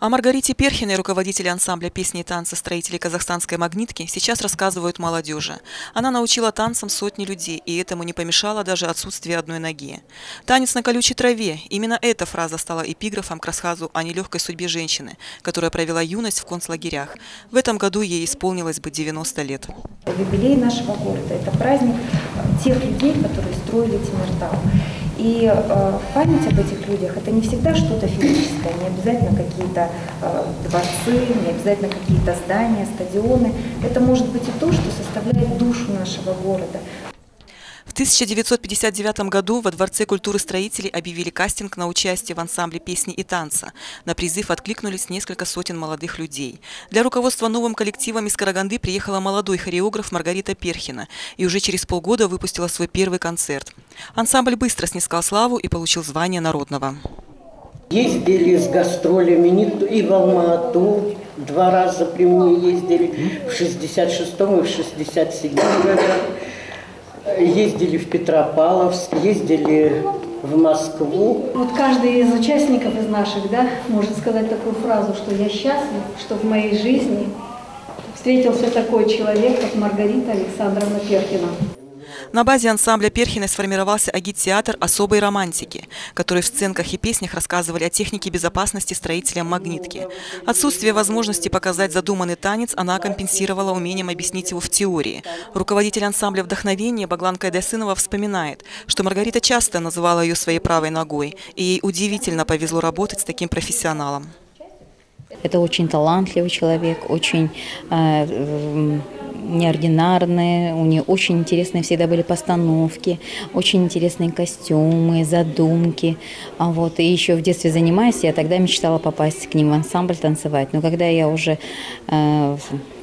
О Маргарите Перхиной, руководителе ансамбля песни и танца строителей казахстанской магнитки, сейчас рассказывают молодежи. Она научила танцам сотни людей, и этому не помешало даже отсутствие одной ноги. «Танец на колючей траве» – именно эта фраза стала эпиграфом к рассказу о нелегкой судьбе женщины, которая провела юность в концлагерях. В этом году ей исполнилось бы 90 лет. Юбилей нашего города – это праздник тех людей, которые строили Тимиртау. И э, память об этих людях – это не всегда что-то физическое, не обязательно какие-то э, дворцы, не обязательно какие-то здания, стадионы. Это может быть и то, что составляет душу нашего города. В 1959 году во Дворце культуры строителей объявили кастинг на участие в ансамбле песни и танца. На призыв откликнулись несколько сотен молодых людей. Для руководства новым коллективом из Караганды приехала молодой хореограф Маргарита Перхина и уже через полгода выпустила свой первый концерт. Ансамбль быстро снискал славу и получил звание народного. Ездили с гастролями и в Алмату, два раза при мне ездили, в 66-м и в 67-м годах. Ездили в Петропавловск, ездили в Москву. Вот каждый из участников из наших, да, может сказать такую фразу, что я счастлив, что в моей жизни встретился такой человек, как Маргарита Александровна Перхина. На базе ансамбля Перхиной сформировался агит-театр особой романтики, который в сценках и песнях рассказывали о технике безопасности строителям магнитки. Отсутствие возможности показать задуманный танец она компенсировала умением объяснить его в теории. Руководитель ансамбля «Вдохновение» Баглан Кайдасынова вспоминает, что Маргарита часто называла ее своей правой ногой, и ей удивительно повезло работать с таким профессионалом. Это очень талантливый человек, очень э, неординарные, у нее очень интересные всегда были постановки, очень интересные костюмы, задумки. А вот, и еще в детстве занимаясь, я тогда мечтала попасть к ним в ансамбль танцевать. Но когда я уже э,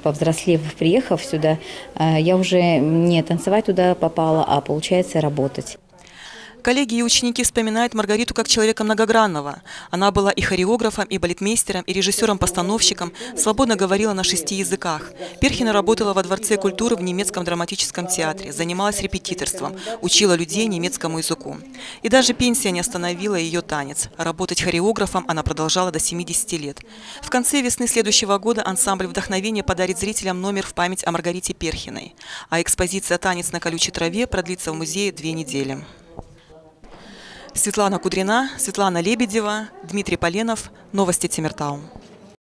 повзрослев, приехав сюда, э, я уже не танцевать туда попала, а получается работать. Коллеги и ученики вспоминают Маргариту как человека многогранного. Она была и хореографом, и балетмейстером, и режиссером-постановщиком, свободно говорила на шести языках. Перхина работала во Дворце культуры в немецком драматическом театре, занималась репетиторством, учила людей немецкому языку. И даже пенсия не остановила ее танец. Работать хореографом она продолжала до 70 лет. В конце весны следующего года ансамбль «Вдохновение» подарит зрителям номер в память о Маргарите Перхиной. А экспозиция «Танец на колючей траве» продлится в музее две недели. Светлана Кудрина, Светлана Лебедева, Дмитрий Поленов. Новости Тимиртау.